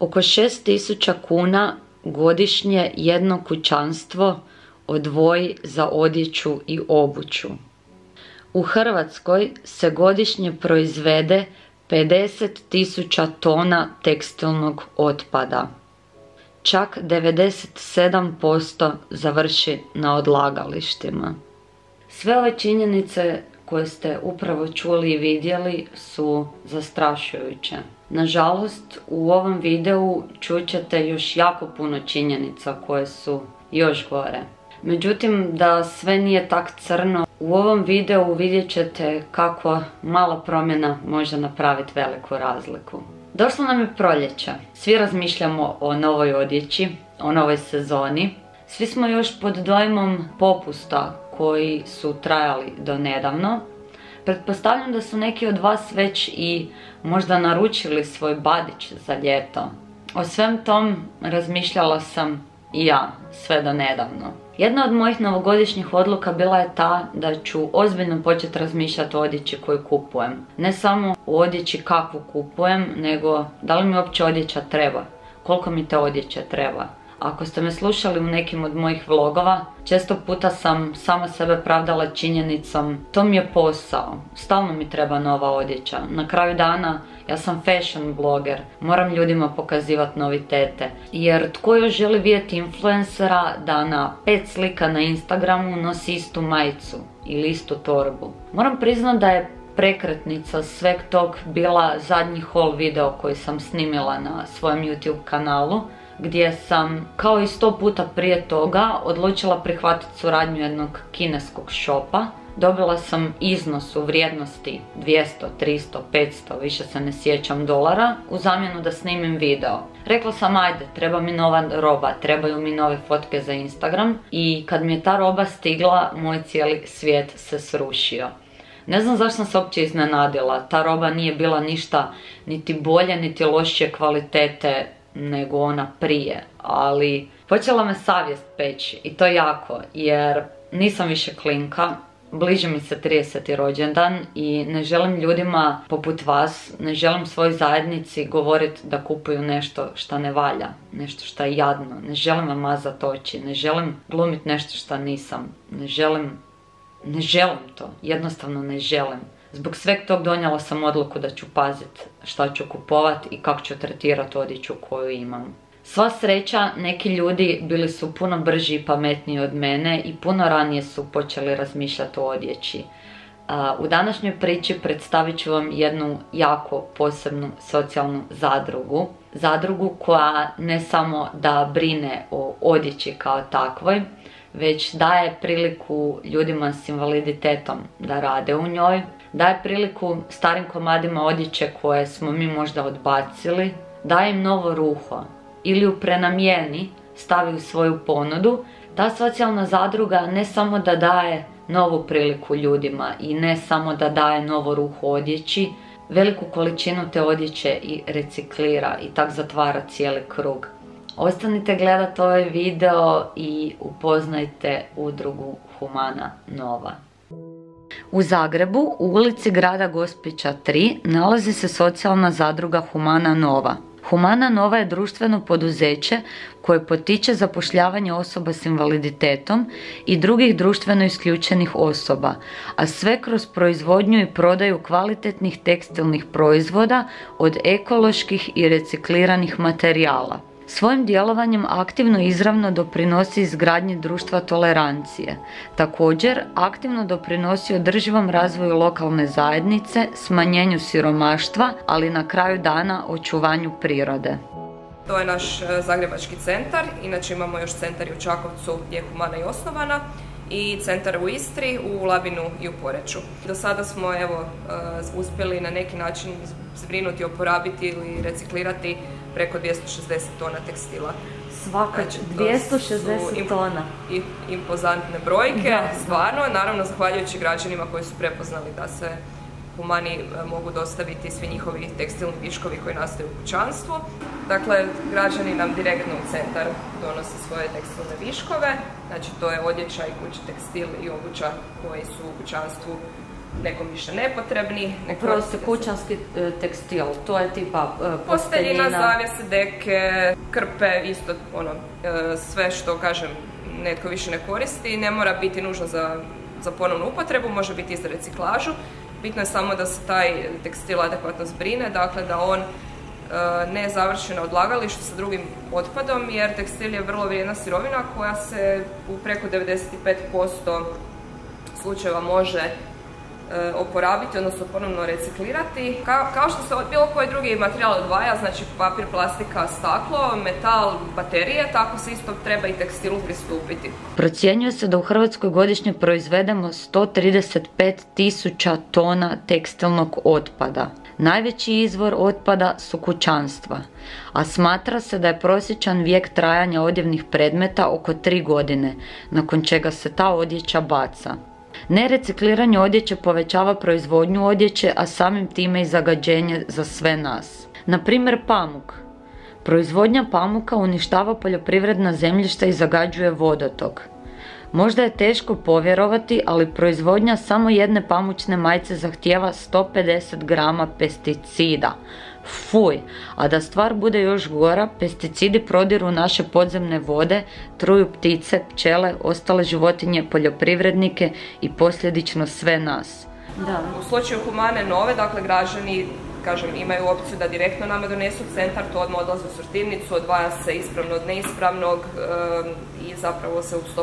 Oko 6000 kuna godišnje jedno kućanstvo odvoji za odjeću i obuću. U Hrvatskoj se godišnje proizvede 50.000 tona tekstilnog otpada. Čak 97% završi na odlagalištima. Sve ove činjenice koje ste upravo čuli i vidjeli su zastrašujuće. Nažalost, u ovom videu čućete još jako puno činjenica koje su još gore. Međutim, da sve nije tak crno, u ovom videu vidjet ćete kako mala promjena može napraviti veliku razliku. Došlo nam je proljeće. Svi razmišljamo o novoj odjeći, o novoj sezoni. Svi smo još pod dojmom popusta koji su trajali do nedavno. Pretpostavljam da su neki od vas već i možda naručili svoj badić za ljeto. O svem tom razmišljala sam i ja, sve do nedavno. Jedna od mojih novogodišnjih odluka bila je ta da ću ozbiljno početi razmišljati o odjeći koju kupujem. Ne samo o odjeći kakvu kupujem, nego da li mi uopće odjeća treba, koliko mi te odjeće treba. Ako ste me slušali u nekim od mojih vlogova, često puta sam sama sebe pravdala činjenicom to mi je posao, stalno mi treba nova odjeća. Na kraju dana ja sam fashion bloger, moram ljudima pokazivati novitete. Jer tko još želi vidjeti influencera da na pet slika na Instagramu nosi istu majicu ili istu torbu. Moram priznat da je prekretnica sveg tog bila zadnji haul video koji sam snimila na svojem YouTube kanalu gdje sam kao i sto puta prije toga odlučila prihvatiti suradnju jednog kineskog shopa. Dobila sam iznos u vrijednosti 200, 300, 500, više se ne sjećam dolara, u zamjenu da snimim video. Rekla sam ajde, treba mi nova roba, trebaju mi nove fotke za Instagram i kad mi je ta roba stigla, moj cijeli svijet se srušio. Ne znam zašto sam se uopće iznenadila, ta roba nije bila ništa niti bolje, niti lošije kvalitete nego ona prije, ali počela me savjest peći i to jako, jer nisam više klinka, bliže mi se 30. rođendan i ne želim ljudima poput vas, ne želim svojoj zajednici govoriti da kupuju nešto što ne valja, nešto što je jadno, ne želim vam mazat oči, ne želim glumiti nešto što nisam, ne želim, ne želim to, jednostavno ne želim. Zbog sveg tog donijela sam odluku da ću paziti šta ću kupovat i kako ću tretirati odjeću koju imam. Sva sreća, neki ljudi bili su puno brži i pametniji od mene i puno ranije su počeli razmišljati o odjeći. U današnjoj priči predstavit ću vam jednu jako posebnu socijalnu zadrugu. Zadrugu koja ne samo da brine o odjeći kao takvoj, već daje priliku ljudima s invaliditetom da rade u njoj, daje priliku starim komadima odjeće koje smo mi možda odbacili, daje im novo ruho ili u prenamjeni stavi u svoju ponudu. Ta socijalna zadruga ne samo da daje novu priliku ljudima i ne samo da daje novo ruho odjeći, veliku količinu te odjeće i reciklira i tak zatvara cijeli krug. Ostanite gledati ovaj video i upoznajte udrugu Humana Nova. U Zagrebu, u ulici grada Gospića 3, nalazi se socijalna zadruga Humana Nova. Humana Nova je društveno poduzeće koje potiče zapošljavanje osoba s invaliditetom i drugih društveno isključenih osoba, a sve kroz proizvodnju i prodaju kvalitetnih tekstilnih proizvoda od ekoloških i recikliranih materijala. Svojim djelovanjem aktivno izravno doprinosi izgradnji društva tolerancije. Također, aktivno doprinosi održivom razvoju lokalne zajednice, smanjenju siromaštva, ali na kraju dana očuvanju prirode. To je naš e, zagrebački centar, inače imamo još centar i u Čakovcu gdje je Humana i osnovana i centar u Istri, u Labinu i u Poreću. Do sada smo evo, e, uspjeli na neki način zbrinuti, oporabiti ili reciklirati preko 260 tona tekstila. Svaka znači, 260 tona. I impozantne brojke, stvarno, naravno zahvaljujući građanima koji su prepoznali da se humani e, mogu dostaviti svi njihovi tekstilni viškovi koji nastaju u kućanstvu. Dakle, građani nam direktno u centar donose svoje tekstilne viškove, znači to je odjeća i kući tekstil i obuća koji su u kućanstvu nekom više nepotrebni. Prosto kućanski e, tekstil, to je tipa posteljina. Posteljina, zavjese, deke, krpe, isto ono, sve što kažem netko više ne koristi, ne mora biti nužno za, za ponovnu upotrebu, može biti i za reciklažu. Bitno je samo da se taj tekstil adekvatno zbrine, dakle da on ne završi na odlagalištu sa drugim otpadom jer tekstil je vrlo vrijedna sirovina koja se u preko 95% slučajeva može E, oporabiti, odnosno ponovno reciklirati. Kao, što se od bilo koji drugi materijal odvaja, znači papir, plastika, staklo, metal, baterije, tako se isto treba i tekstilu pristupiti. Procjenjuje se da u Hrvatskoj godišnje proizvedemo 135 tisuća tona tekstilnog otpada. Najveći izvor otpada su kućanstva, a smatra se da je prosječan vijek trajanja odjevnih predmeta oko 3 godine, nakon čega se ta odjeća baca. Nerecikliranje odjeće povećava proizvodnju odjeće, a samim time i zagađenje za sve nas. Na primjer pamuk. Proizvodnja pamuka uništava poljoprivredna zemljišta i zagađuje vodotok. Možda je teško povjerovati, ali proizvodnja samo jedne pamučne majce zahtijeva 150 grama pesticida. Fuj, a da stvar bude još gora, pesticidi prodiru naše podzemne vode, truju ptice, pčele, ostale životinje, poljoprivrednike i posljedično sve nas. Da. U slučaju humane nove, dakle građani kažem, imaju opciju da direktno nama donesu centar, to odmah odlaze u sortirnicu, odvaja se ispravno od neispravnog i zapravo se u 100%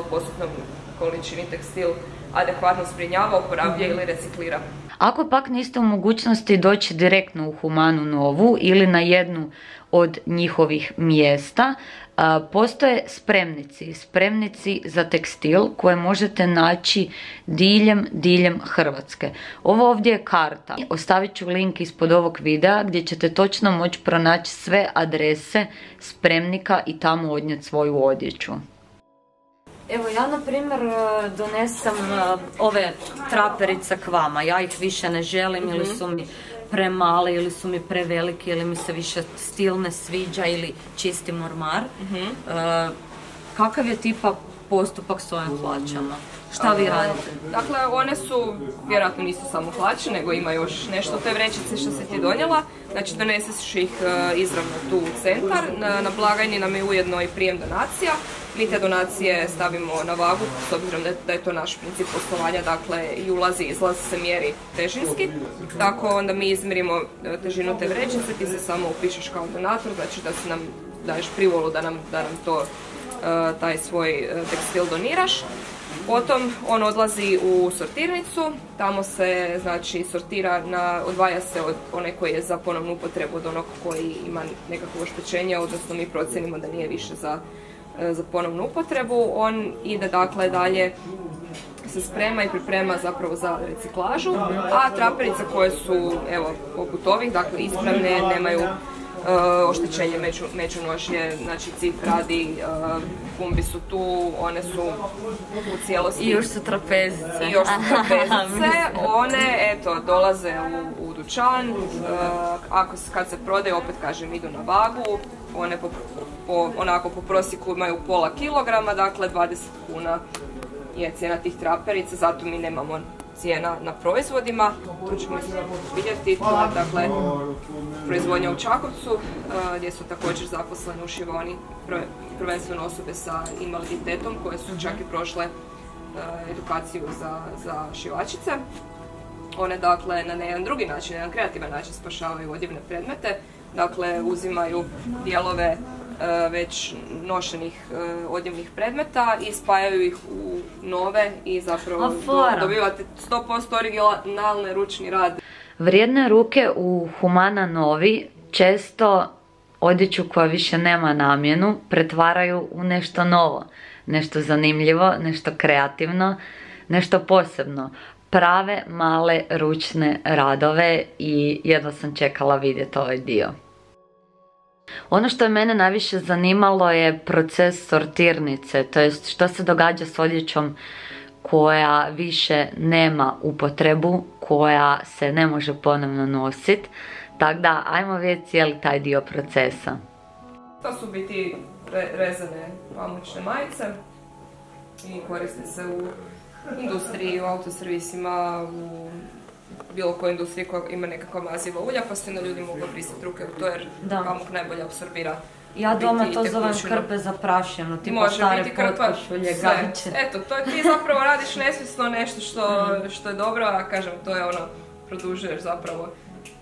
količini tekstil adekvatno zbrinjava, oporablja ili reciklira. Ako pak niste u mogućnosti doći direktno u Humanu Novu ili na jednu od njihovih mjesta, postoje spremnici, spremnici za tekstil koje možete naći diljem, diljem Hrvatske. Ovo ovdje je karta. Ostavit ću link ispod ovog videa gdje ćete točno moći pronaći sve adrese spremnika i tamo odnijeti svoju odjeću. Evo ja na primjer e, donesem e, ove traperice k vama, ja ih više ne želim ili mhm. su mi premale ili su mi preveliki ili mi se više stil ne sviđa ili čisti mormar. Mhm. E, kakav je tipa postupak s ovim hlačama? Šta vi radite? Dakle, one su, vjerojatno nisu samo hlače, nego ima još nešto u toj vrećici što se ti donijela. Znači, doneseš ih izravno tu u centar. Na, na blagajni nam je ujedno i prijem donacija. Mi te donacije stavimo na vagu, s obzirom da je to naš princip poslovanja, dakle i ulazi i izlaz se mjeri težinski. Tako onda mi izmjerimo e, težinu te vrećice, ti se samo upišeš kao donator, znači da se nam daješ privolu da nam, da nam to, e, taj svoj e, tekstil doniraš. Potom on odlazi u sortirnicu, tamo se znači sortira, na, odvaja se od one koji je za ponovnu upotrebu od onog koji ima nekakvo oštećenje, odnosno mi procenimo da nije više za za ponovnu upotrebu. On ide dakle dalje se sprema i priprema zapravo za reciklažu, a traperice koje su evo poput ovih, dakle ispravne, nemaju uh, oštećenje među, međunožje, znači cip radi, uh, kumbi su tu, one su u cijelosti... I još su trapezice. I još su trapezice, one eto dolaze u, u dućan, uh, ako, kad se prodaju opet kažem idu na vagu, one po, po, onako po prosjeku imaju pola kilograma, dakle 20 kuna je cijena tih traperica, zato mi nemamo cijena na proizvodima. Tu ćemo vidjeti, to je dakle proizvodnja u Čakovcu, uh, gdje su također zaposleni u Šivoni prvenstveno osobe sa invaliditetom koje su čak i prošle uh, edukaciju za, za šivačice. One dakle na jedan drugi način, na jedan kreativan način spašavaju odjevne predmete, dakle uzimaju dijelove e, već nošenih e, odjevnih predmeta i spajaju ih u nove i zapravo dobivate 100% originalne ručni rad. Vrijedne ruke u Humana Novi često odjeću koja više nema namjenu pretvaraju u nešto novo, nešto zanimljivo, nešto kreativno, nešto posebno. Prave male ručne radove i jedva sam čekala vidjeti ovaj dio. Ono što je mene najviše zanimalo je proces sortirnice, to jest što se događa s odjećom koja više nema upotrebu, koja se ne može ponovno nositi. Tako da, ajmo vidjeti cijeli taj dio procesa. To su biti rezane pamučne majice i koriste se u industriji, u autoservisima, u bilo kojoj industriji koja ima nekakva maziva ulja, pa se na ljudi mogu pristati ruke u to jer Da. pamuk najbolje apsorbira Ja doma to zovem krpe za prašenu, tipa Može stare biti krpa, sve. Eto, to je ti zapravo radiš nesvjesno nešto što, Mhm. što je dobro, a kažem, to je ono, produžuješ zapravo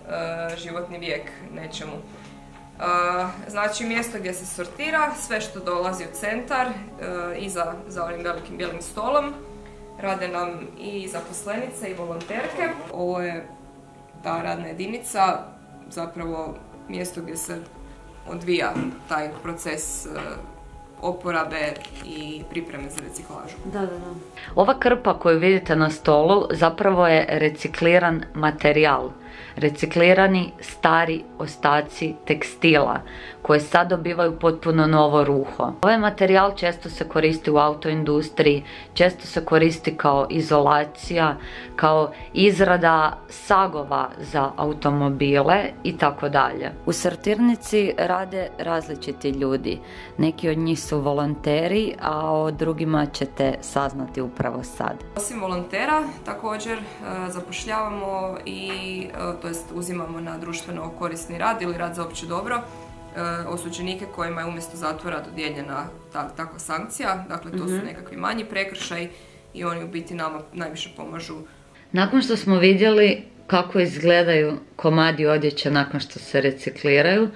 e, životni vijek nečemu. E, znači, mjesto gdje se sortira, sve što dolazi u centar, e, iza za onim velikim bijelim stolom, rade nam i zaposlenice i volonterke. Ovo je ta radna jedinica, zapravo mjesto gdje se odvija taj proces e, oporabe i pripreme za reciklažu. Da, da, da. Ova krpa koju vidite na stolu zapravo je recikliran materijal. Reciklirani stari ostaci tekstila koje sad dobivaju potpuno novo ruho. Ovaj materijal često se koristi u autoindustriji, često se koristi kao izolacija, kao izrada sagova za automobile i tako dalje. U sortirnici rade različiti ljudi. Neki od njih su volonteri, a o drugima ćete saznati upravo sad. Osim volontera, također e, zapošljavamo i, e, to jest uzimamo na društveno korisni rad ili rad za opće dobro osuđenike kojima je umjesto zatvora dodijeljena ta, takva sankcija. Dakle, to su nekakvi manji prekršaj i oni u biti nama najviše pomažu Nakon što smo vidjeli kako izgledaju komadi odjeće nakon što se recikliraju,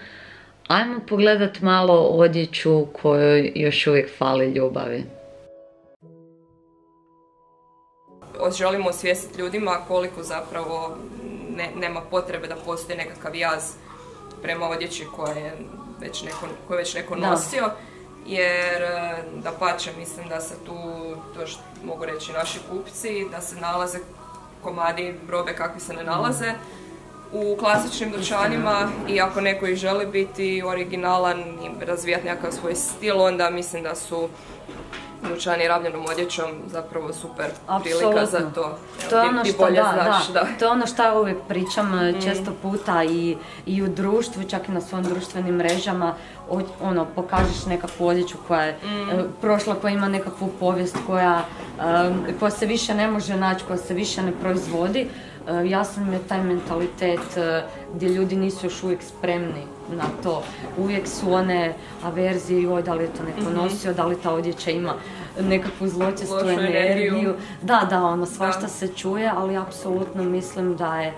ajmo pogledat malo odjeću kojoj još uvijek fali ljubavi. Želimo osvijestiti ljudima koliko zapravo ne- nema potrebe da postoji nekakav jaz prema odjeći koja je već neko, koju je već neko Da. nosio. Jer da pače, mislim da se tu, to što mogu reći naši kupci, da se nalaze komadi robe kakvi se ne nalaze u klasičnim dućanima i ako neko ih želi biti originalan i razvijati nekakav svoj stil, onda mislim da su dućani rabljenom odjećom zapravo super prilika za to. To je ono ti što, bolje da, znaš, da, da. to je ono što ja uvijek pričam e, često puta i, i u društvu, čak i na svojim društvenim mrežama, ono, pokažeš nekakvu odjeću koja je e, prošla, koja ima nekakvu povijest, koja, koja se više ne može naći, koja se više ne proizvodi. Jasan mi je taj mentalitet gdje ljudi nisu još uvijek spremni na to. Uvijek su one averzije, joj, da li je to neko nosio, da li ta odjeća ima nekakvu zločestu energiju. Da, da, ono, svašta Da. se čuje, ali apsolutno mislim da je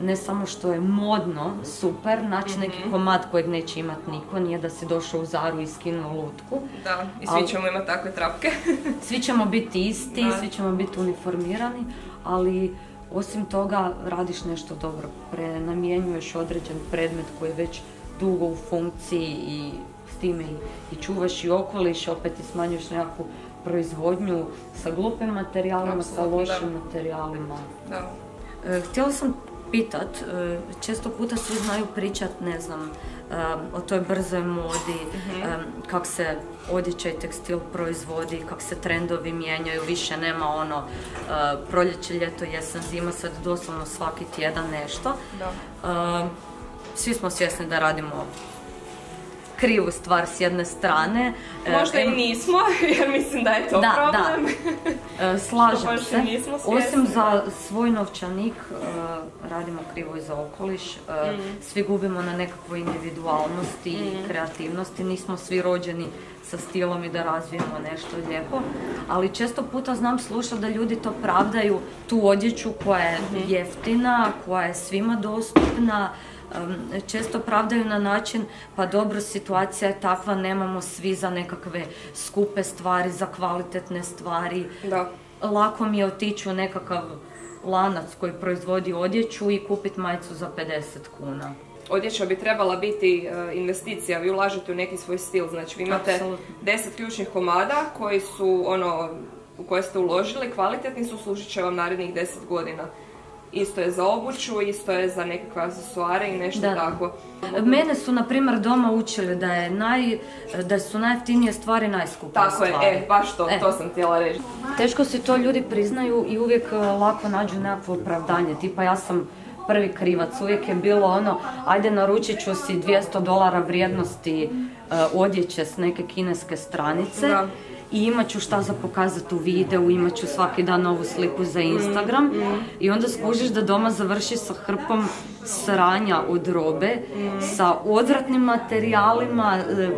ne samo što je modno, super, naći neki Mhm. komad kojeg neće imat niko, nije da si došao u Zaru i skinuo lutku. Da, i Ali- svi ćemo imati takve trapke. Svi ćemo biti isti, Da. svi ćemo biti uniformirani, ali osim toga radiš nešto dobro, prenamjenjuješ određen predmet koji je već dugo u funkciji i s time i, i čuvaš i okoliš, opet i smanjuješ nekakvu proizvodnju sa glupim materijalima, sa Apsolutno, da. lošim materijalima. da. E, Htjela sam pitat, e, često puta svi znaju pričat, ne znam, e, o toj brzoj modi, e, kak se odjeća i tekstil proizvodi, kak se trendovi mijenjaju, više nema ono proljeće, ljeto, jesen, zima, sad doslovno svaki tjedan nešto. Da. Svi smo svjesni da radimo krivu stvar s jedne strane. E, Možda i nismo, jer mislim da je to Da, problem. E, Slažem se. nismo. Osim za svoj novčanik e, radimo krivo i za okoliš. Mm. Svi gubimo na nekakvoj individualnosti i kreativnosti. Nismo svi rođeni sa stilom i da razvijemo nešto lijepo. Ali često puta znam slušati da ljudi to pravdaju tu odjeću koja je Mhm. jeftina, koja je svima dostupna. Često pravdaju na način pa dobro situacija je takva nemamo svi za nekakve skupe stvari za kvalitetne stvari Da. lako mi je otići u nekakav lanac koji proizvodi odjeću i kupiti majicu za 50 kuna. Odjeća bi trebala biti e, investicija, vi ulažete u neki svoj stil, znači vi imate Apsolutno. 10 ključnih komada koji su ono, u koje ste uložili, kvalitetni su, služit će vam narednih 10 godina. Isto je za obuću, isto je za nekakve aksesuare i nešto Da. tako. Mene su, na primjer, doma učili da, je naj, da su najjeftinije stvari najskuplje Tako je, e, baš to, E. to sam htjela reći. Teško si to ljudi priznaju i uvijek e, lako nađu nekakvo opravdanje. Tipa ja sam prvi krivac, uvijek je bilo ono, ajde naručit ću si 200 dolara vrijednosti e, odjeće s neke kineske stranice. Da. I imat ću šta za pokazati u videu, imat ću svaki dan novu sliku za Instagram mm. i onda skužiš da doma završi sa hrpom sranja od robe, sa odvratnim materijalima, e, e,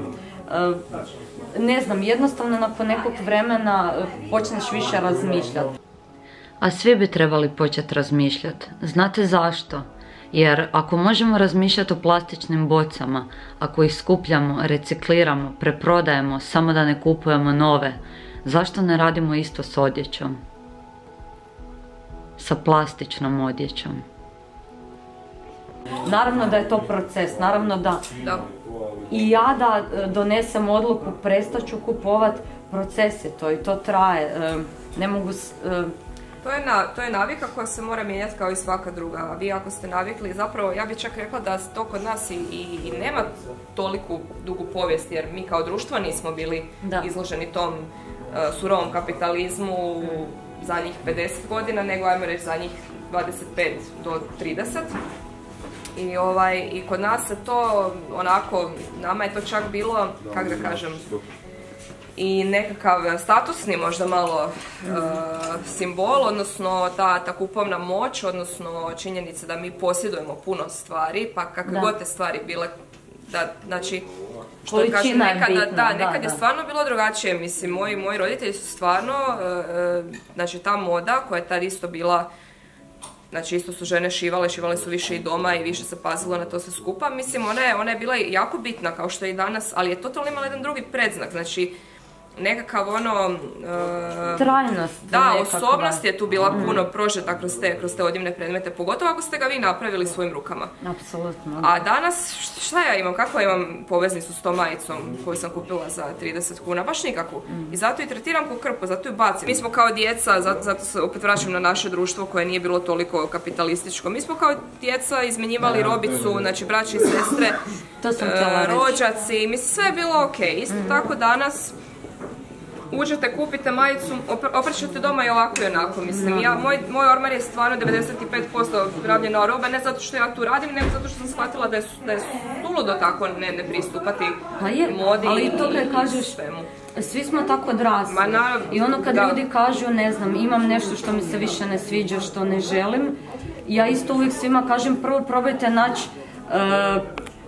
ne znam, jednostavno nakon nekog vremena e, počneš više razmišljati. A svi bi trebali početi razmišljati. Znate zašto? Jer ako možemo razmišljati o plastičnim bocama, ako ih skupljamo, recikliramo, preprodajemo, samo da ne kupujemo nove, zašto ne radimo isto s odjećom? Sa plastičnom odjećom. Naravno da je to proces, naravno da, da. i ja da e, donesem odluku prestaću kupovat, proces je to i to traje. E, ne mogu e, to je, na, to je navika koja se mora mijenjati kao i svaka druga. Vi ako ste navikli, zapravo ja bih čak rekla da to kod nas i, i, nema toliku dugu povijest jer mi kao društvo nismo bili izloženi tom uh, surovom kapitalizmu u zadnjih 50 godina, nego ajmo reći zadnjih 25 do 30. I, ovaj, I kod nas se to onako, nama je to čak bilo, kako da kažem, i nekakav statusni možda malo e, simbol, odnosno ta, ta kupovna moć, odnosno činjenica da mi posjedujemo puno stvari, pa kakve god te stvari bile, da, znači, što kažem, nekada, da, nekad je stvarno bilo drugačije, mislim, moji, moji roditelji su stvarno, e, e, znači ta moda koja je tad isto bila Znači isto su žene šivale, šivale su više i doma i više se pazilo na to sve skupa. Mislim, ona je, ona je bila jako bitna kao što je i danas, ali je totalno imala jedan drugi predznak. Znači, nekakav ono... Uh, Trajnost. Da, osobnost je tu bila mm. puno prožeta kroz te, kroz te odjevne predmete, pogotovo ako ste ga vi napravili svojim rukama. Apsolutno. A danas, šta ja imam, kako ja imam poveznicu s tom majicom koju sam kupila za 30 kuna? Baš nikakvu. Mm. I zato i tretiram ko krpu, zato ju bacim. Mi smo kao djeca, zato, zato se opet vraćam na naše društvo koje nije bilo toliko kapitalističko. Mi smo kao djeca izmenjivali robicu, znači braći i sestre, to sam uh, rođaci, mislim sve je bilo ok. Isto mm. tako danas uđete, kupite majicu, oprečete doma i ovako i onako, mislim. Ja, moj, moj ormar je stvarno 95% rabljena roba, ne zato što ja tu radim, nego zato što sam shvatila da je, da je suludo tako ne, ne pristupati pa je, modi ali to kad kažeš, svemu. Svi smo tako odrasli. I ono kad ljudi kažu, ne znam, imam nešto što mi se više ne sviđa, što ne želim, ja isto uvijek svima kažem, prvo probajte naći uh,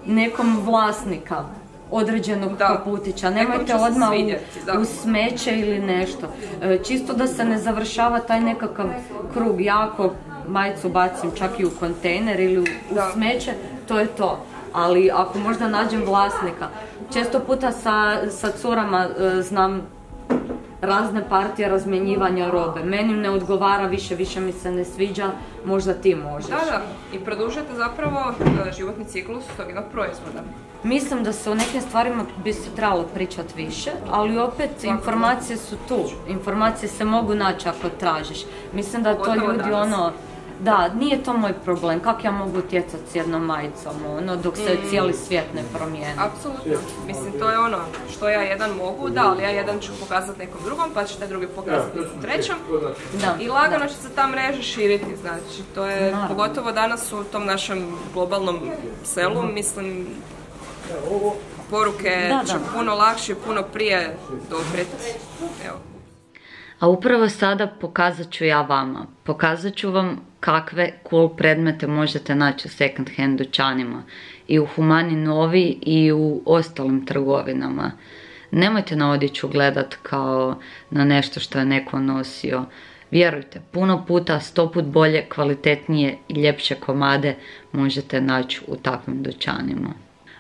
nekom vlasnika određenog da. kaputića. Nemojte odmah u, u, smeće ili nešto. E, čisto da se ne završava taj nekakav krug. jako majicu bacim čak i u kontejner ili u, smeće, to je to. Ali ako možda nađem vlasnika, često puta sa, sa curama e, znam razne partije razmjenjivanja robe. Meni ne odgovara više, više mi se ne sviđa, možda ti možeš. Da, da. I produžujete zapravo e, životni ciklus tog jednog proizvoda. Mislim da se o nekim stvarima bi se trebalo pričati više, ali opet informacije su tu. Informacije se mogu naći ako tražiš. Mislim da to ljudi ono da, nije to moj problem. Kako ja mogu utjecati s jednom majicom, ono, dok se mm. cijeli svijet ne promijeni? Apsolutno. Mislim, to je ono što ja jedan mogu, da, ali ja jedan ću pokazati nekom drugom, pa će taj drugi pokazati nekom trećem. Da, I lagano će se ta mreža širiti, znači, to je, pogotovo danas u tom našem globalnom selu, mislim, poruke da, će puno lakše, puno prije doprijeti. Evo. A upravo sada pokazat ću ja vama. Pokazat ću vam kakve cool predmete možete naći u second hand dućanima. I u Humani Novi i u ostalim trgovinama. Nemojte na odjeću gledat kao na nešto što je neko nosio. Vjerujte, puno puta, sto put bolje, kvalitetnije i ljepše komade možete naći u takvim dućanima.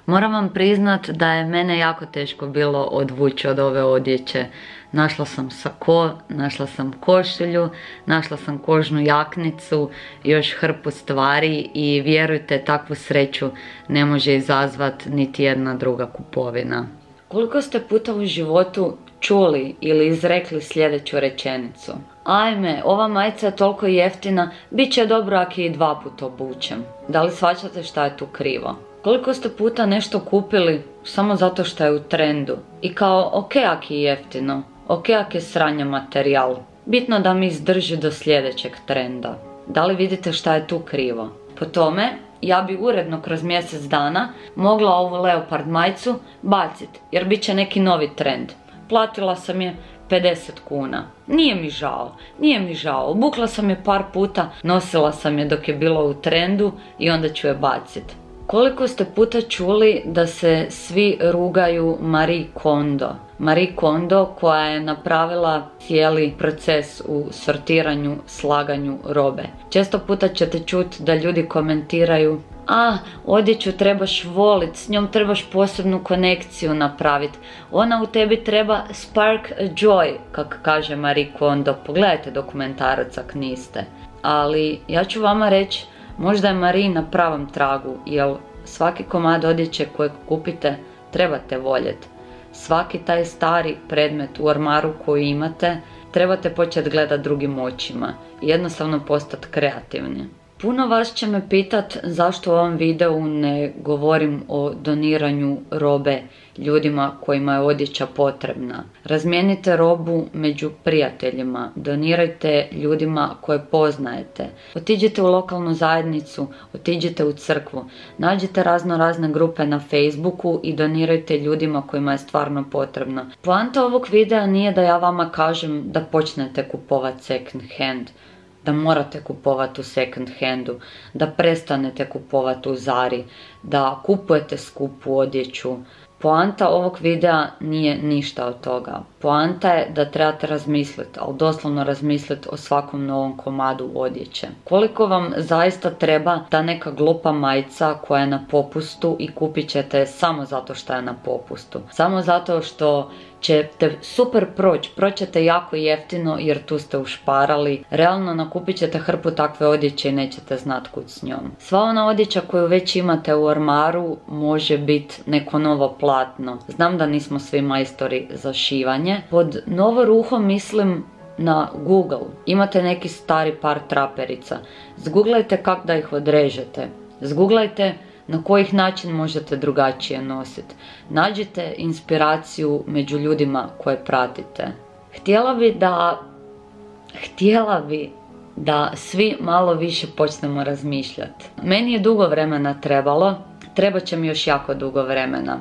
Moram vam priznat da je mene jako teško bilo odvući od ove odjeće. Našla sam sako, našla sam košulju, našla sam kožnu jaknicu, još hrpu stvari i vjerujte, takvu sreću ne može izazvat niti jedna druga kupovina. Koliko ste puta u životu čuli ili izrekli sljedeću rečenicu? Ajme, ova majica je toliko jeftina, bit će dobro ako je i dva puta obučem. Da li shvaćate šta je tu krivo? Koliko ste puta nešto kupili samo zato što je u trendu i kao ok ak je jeftino, ok ak je sranja materijal. Bitno da mi izdrži do sljedećeg trenda. Da li vidite šta je tu krivo? Po tome, ja bi uredno kroz mjesec dana mogla ovu leopard majicu bacit, jer bit će neki novi trend. Platila sam je 50 kuna. Nije mi žao, nije mi žao. Obukla sam je par puta, nosila sam je dok je bilo u trendu i onda ću je bacit. Koliko ste puta čuli da se svi rugaju Marie Kondo? Marie Kondo koja je napravila cijeli proces u sortiranju, slaganju robe. Često puta ćete čuti da ljudi komentiraju a, odjeću trebaš volit, s njom trebaš posebnu konekciju napraviti. Ona u tebi treba spark joy, kako kaže Marie Kondo. Pogledajte dokumentarac ak niste. Ali ja ću vama reći, možda je Marie na pravom tragu, jer svaki komad odjeće kojeg kupite trebate voljeti. Svaki taj stari predmet u ormaru koji imate trebate početi gledati drugim očima i jednostavno postati kreativni. Puno vas će me pitat zašto u ovom videu ne govorim o doniranju robe ljudima kojima je odjeća potrebna. Razmijenite robu među prijateljima, donirajte ljudima koje poznajete. Otiđite u lokalnu zajednicu, otiđite u crkvu, nađite razno razne grupe na Facebooku i donirajte ljudima kojima je stvarno potrebno. Poanta ovog videa nije da ja vama kažem da počnete kupovati second hand da morate kupovati u second handu, da prestanete kupovati u Zari, da kupujete skupu odjeću, Poanta ovog videa nije ništa od toga. Poanta je da trebate razmisliti, ali doslovno razmisliti o svakom novom komadu odjeće. Koliko vam zaista treba ta neka glupa majica koja je na popustu i kupit ćete samo zato što je na popustu. Samo zato što ćete super proći, proćete jako jeftino jer tu ste ušparali. Realno nakupit ćete hrpu takve odjeće i nećete znat kud s njom. Sva ona odjeća koju već imate u ormaru može biti neko novo platno. Znam da nismo svi majstori za šivanje. Pod novo ruho mislim na Google. Imate neki stari par traperica. Zguglajte kako da ih odrežete. Zguglajte na kojih način možete drugačije nositi. Nađite inspiraciju među ljudima koje pratite. Htjela bi da htjela bi da svi malo više počnemo razmišljati. Meni je dugo vremena trebalo, treba će mi još jako dugo vremena.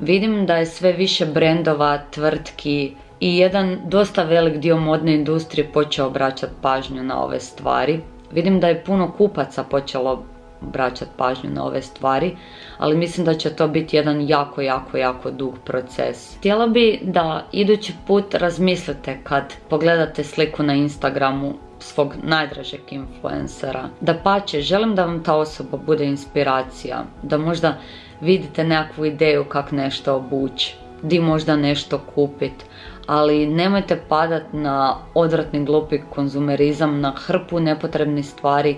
Vidim da je sve više brendova, tvrtki i jedan dosta velik dio modne industrije počeo obraćati pažnju na ove stvari. Vidim da je puno kupaca počelo obraćati pažnju na ove stvari, ali mislim da će to biti jedan jako, jako, jako dug proces. Htjela bi da idući put razmislite kad pogledate sliku na Instagramu svog najdražeg influencera. Da pače, želim da vam ta osoba bude inspiracija, da možda vidite nekakvu ideju kako nešto obući, di možda nešto kupiti, ali nemojte padat na odvratni glupi konzumerizam, na hrpu nepotrebnih stvari,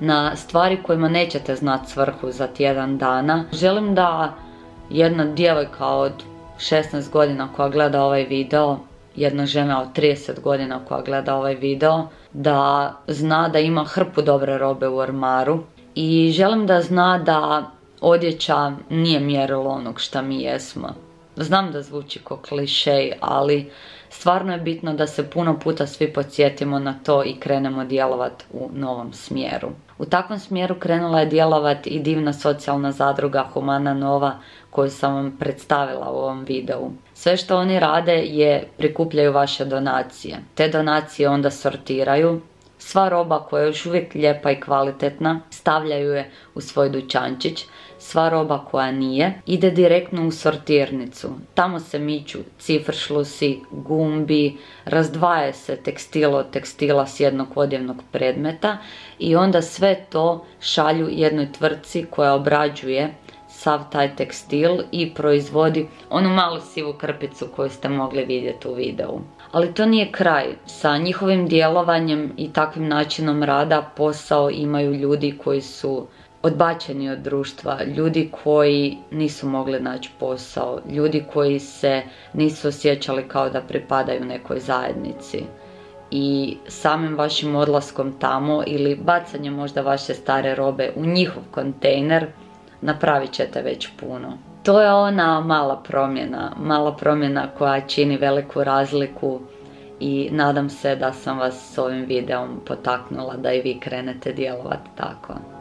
na stvari kojima nećete znati svrhu za tjedan dana. Želim da jedna djevojka od 16 godina koja gleda ovaj video, jedna žena od 30 godina koja gleda ovaj video, da zna da ima hrpu dobre robe u ormaru i želim da zna da odjeća nije mjerilo onog šta mi jesmo. Znam da zvuči ko klišej, ali stvarno je bitno da se puno puta svi podsjetimo na to i krenemo djelovati u novom smjeru. U takvom smjeru krenula je djelovati i divna socijalna zadruga Humana Nova koju sam vam predstavila u ovom videu. Sve što oni rade je prikupljaju vaše donacije. Te donacije onda sortiraju. Sva roba koja je još uvijek lijepa i kvalitetna stavljaju je u svoj dućančić sva roba koja nije ide direktno u sortirnicu. Tamo se miču cifršlusi, gumbi, razdvaja se tekstilo od tekstila s jednog odjevnog predmeta i onda sve to šalju jednoj tvrtci koja obrađuje sav taj tekstil i proizvodi onu malu sivu krpicu koju ste mogli vidjeti u videu. Ali to nije kraj. Sa njihovim djelovanjem i takvim načinom rada posao imaju ljudi koji su odbačeni od društva, ljudi koji nisu mogli naći posao, ljudi koji se nisu osjećali kao da pripadaju nekoj zajednici. I samim vašim odlaskom tamo ili bacanjem možda vaše stare robe u njihov kontejner napravit ćete već puno. To je ona mala promjena, mala promjena koja čini veliku razliku i nadam se da sam vas s ovim videom potaknula da i vi krenete djelovati tako.